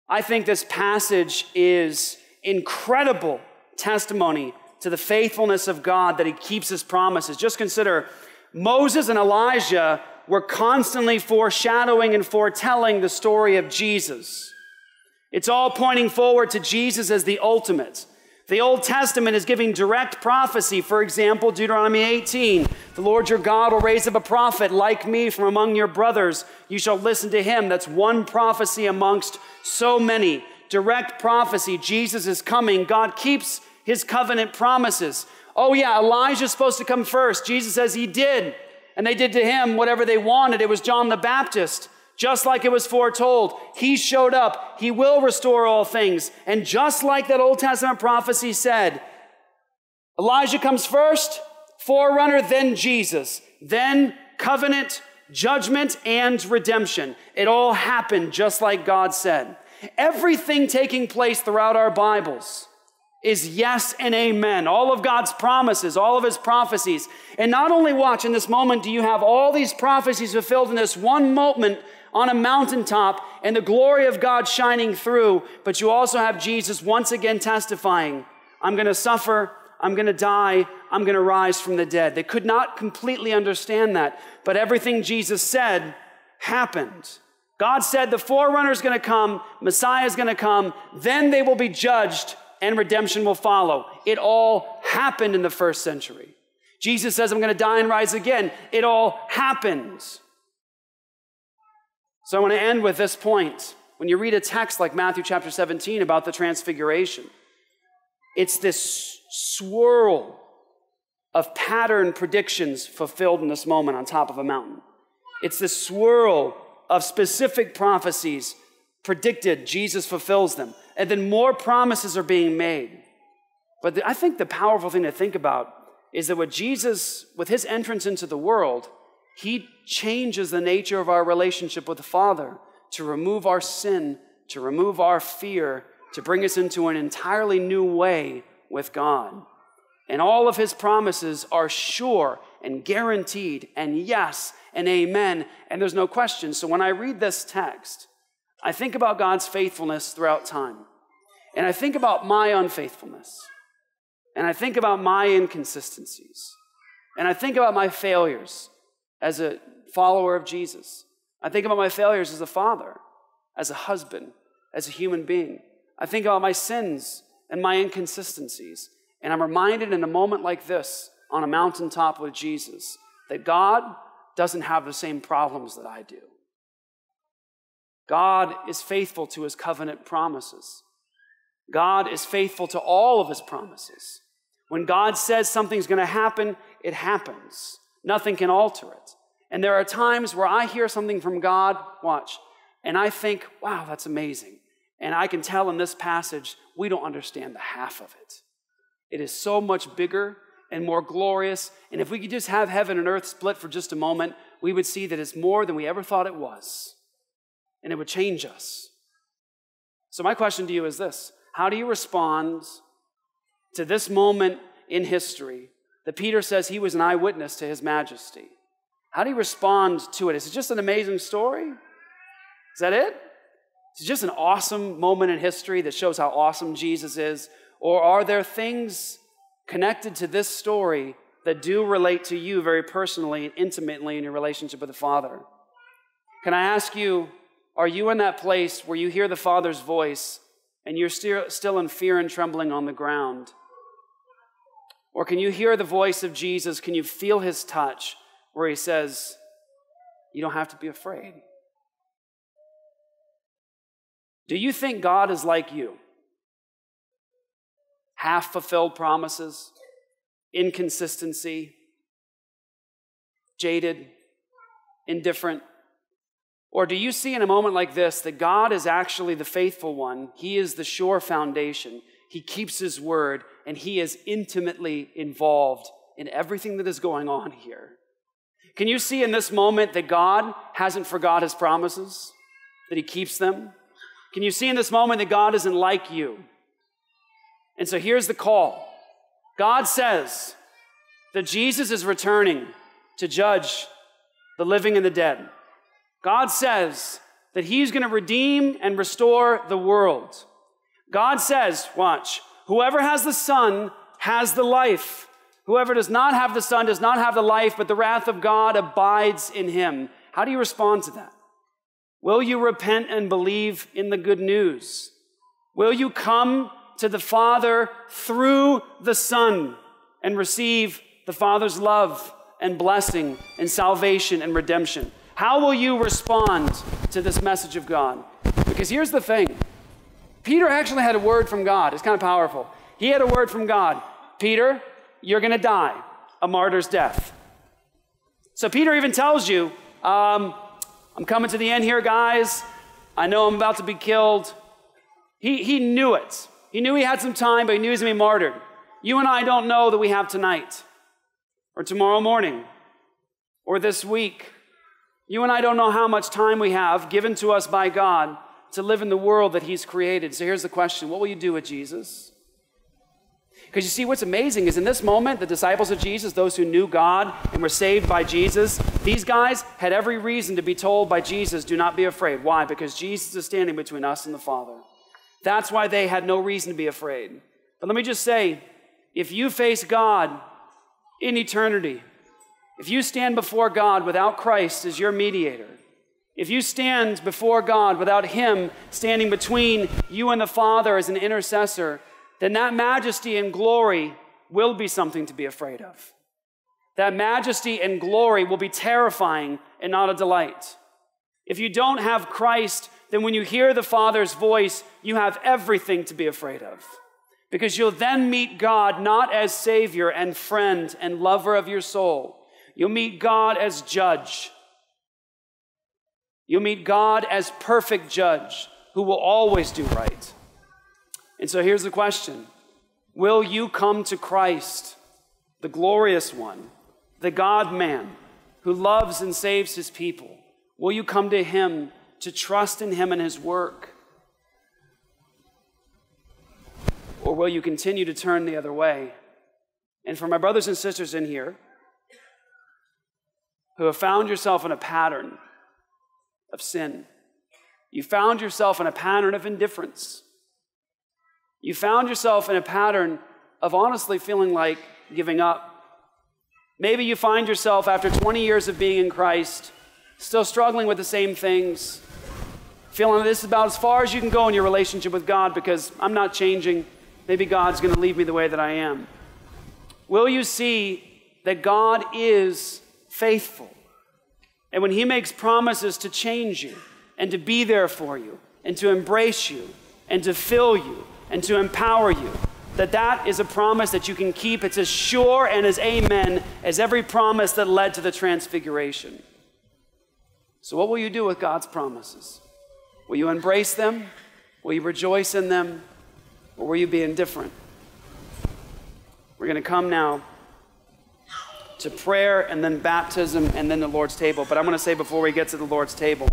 I think this passage is incredible testimony to the faithfulness of God that he keeps his promises. Just consider Moses and Elijah were constantly foreshadowing and foretelling the story of Jesus. It's all pointing forward to Jesus as the ultimate. The Old Testament is giving direct prophecy. For example, Deuteronomy 18 The Lord your God will raise up a prophet like me from among your brothers. You shall listen to him. That's one prophecy amongst so many. Direct prophecy. Jesus is coming. God keeps his covenant promises. Oh, yeah, Elijah's supposed to come first. Jesus says he did. And they did to him whatever they wanted. It was John the Baptist just like it was foretold. He showed up. He will restore all things. And just like that Old Testament prophecy said, Elijah comes first, forerunner, then Jesus, then covenant, judgment, and redemption. It all happened just like God said. Everything taking place throughout our Bibles is yes and amen. All of God's promises, all of his prophecies. And not only watch in this moment do you have all these prophecies fulfilled in this one moment on a mountaintop and the glory of God shining through, but you also have Jesus once again testifying, I'm going to suffer, I'm going to die, I'm going to rise from the dead. They could not completely understand that, but everything Jesus said happened. God said the forerunner is going to come, Messiah is going to come, then they will be judged and redemption will follow. It all happened in the first century. Jesus says, I'm going to die and rise again. It all happens. So I want to end with this point. When you read a text like Matthew chapter 17 about the transfiguration, it's this swirl of pattern predictions fulfilled in this moment on top of a mountain. It's this swirl of specific prophecies predicted, Jesus fulfills them. And then more promises are being made. But the, I think the powerful thing to think about is that what Jesus, with his entrance into the world, he changes the nature of our relationship with the Father to remove our sin, to remove our fear, to bring us into an entirely new way with God. And all of his promises are sure and guaranteed, and yes and amen, and there's no question. So when I read this text, I think about God's faithfulness throughout time, and I think about my unfaithfulness, and I think about my inconsistencies, and I think about my failures as a follower of Jesus. I think about my failures as a father, as a husband, as a human being. I think about my sins and my inconsistencies. And I'm reminded in a moment like this on a mountaintop with Jesus that God doesn't have the same problems that I do. God is faithful to his covenant promises. God is faithful to all of his promises. When God says something's going to happen, it happens. Nothing can alter it. And there are times where I hear something from God, watch, and I think, wow, that's amazing. And I can tell in this passage, we don't understand the half of it. It is so much bigger and more glorious. And if we could just have heaven and earth split for just a moment, we would see that it's more than we ever thought it was. And it would change us. So, my question to you is this How do you respond to this moment in history that Peter says he was an eyewitness to his majesty? How do you respond to it? Is it just an amazing story? Is that it? Is it just an awesome moment in history that shows how awesome Jesus is? Or are there things connected to this story that do relate to you very personally and intimately in your relationship with the Father? Can I ask you, are you in that place where you hear the Father's voice and you're still in fear and trembling on the ground? Or can you hear the voice of Jesus? Can you feel his touch where he says, You don't have to be afraid? Do you think God is like you? half fulfilled promises, inconsistency, jaded, indifferent? Or do you see in a moment like this that God is actually the faithful one? He is the sure foundation. He keeps his word, and he is intimately involved in everything that is going on here. Can you see in this moment that God hasn't forgot his promises, that he keeps them? Can you see in this moment that God isn't like you, and so here's the call God says that Jesus is returning to judge the living and the dead. God says that He's going to redeem and restore the world. God says, watch, whoever has the Son has the life. Whoever does not have the Son does not have the life, but the wrath of God abides in him. How do you respond to that? Will you repent and believe in the good news? Will you come to the Father through the Son and receive the Father's love and blessing and salvation and redemption. How will you respond to this message of God? Because here's the thing Peter actually had a word from God. It's kind of powerful. He had a word from God Peter, you're going to die a martyr's death. So Peter even tells you, um, I'm coming to the end here, guys. I know I'm about to be killed. He, he knew it. He knew he had some time, but he knew he was going to be martyred. You and I don't know that we have tonight, or tomorrow morning, or this week. You and I don't know how much time we have given to us by God to live in the world that He's created. So here's the question What will you do with Jesus? Because you see, what's amazing is in this moment, the disciples of Jesus, those who knew God and were saved by Jesus, these guys had every reason to be told by Jesus, do not be afraid. Why? Because Jesus is standing between us and the Father. That's why they had no reason to be afraid. But let me just say if you face God in eternity, if you stand before God without Christ as your mediator, if you stand before God without Him standing between you and the Father as an intercessor, then that majesty and glory will be something to be afraid of. That majesty and glory will be terrifying and not a delight. If you don't have Christ, then when you hear the Father's voice, you have everything to be afraid of. Because you'll then meet God not as Savior and friend and lover of your soul. You'll meet God as judge. You'll meet God as perfect judge who will always do right. And so here's the question Will you come to Christ, the glorious one, the God man who loves and saves his people? Will you come to him to trust in him and his work? Or will you continue to turn the other way? And for my brothers and sisters in here who have found yourself in a pattern of sin, you found yourself in a pattern of indifference. You found yourself in a pattern of honestly feeling like giving up. Maybe you find yourself after 20 years of being in Christ still struggling with the same things, feeling this is about as far as you can go in your relationship with God because I'm not changing. Maybe God's going to leave me the way that I am. Will you see that God is faithful? And when He makes promises to change you and to be there for you and to embrace you and to fill you and to empower you, that that is a promise that you can keep. It's as sure and as amen as every promise that led to the transfiguration. So, what will you do with God's promises? Will you embrace them? Will you rejoice in them? Or will you be indifferent? We're going to come now to prayer and then baptism and then the Lord's table. But I'm going to say before we get to the Lord's table,